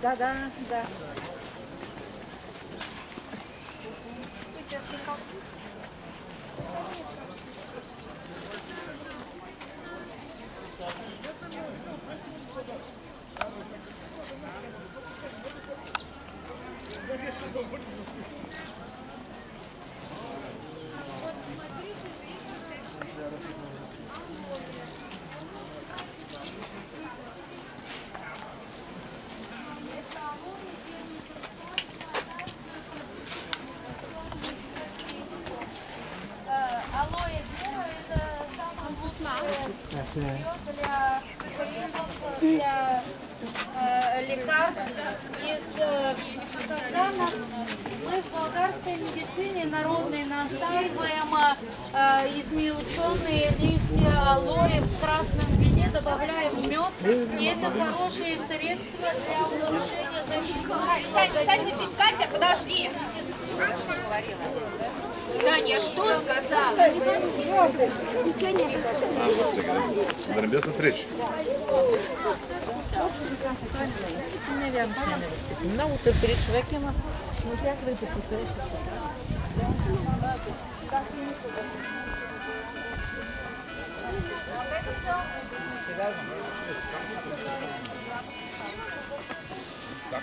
Da, da, da. Лекарств. Из, нас, мы в болгарской медицине народной настаиваем э, измельченные листья алоэ в красном вине, добавляем мед. И это хорошее средство для улучшения защиты Кстати, кстати, здесь, Катя, подожди. Что говорила? Таня, что сказала? Да не бе с реч. Не вярвам, че не разпитам. Много тъпри човек, ама не бях да те посреща. Сега знам. Как?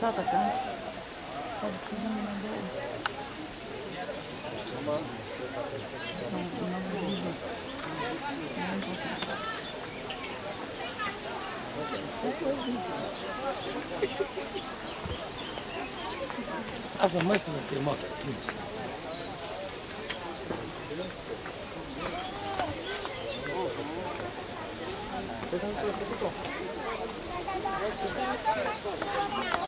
Tá atacando. Tá buscando a menina dele. Não. As mães não têm moto assim.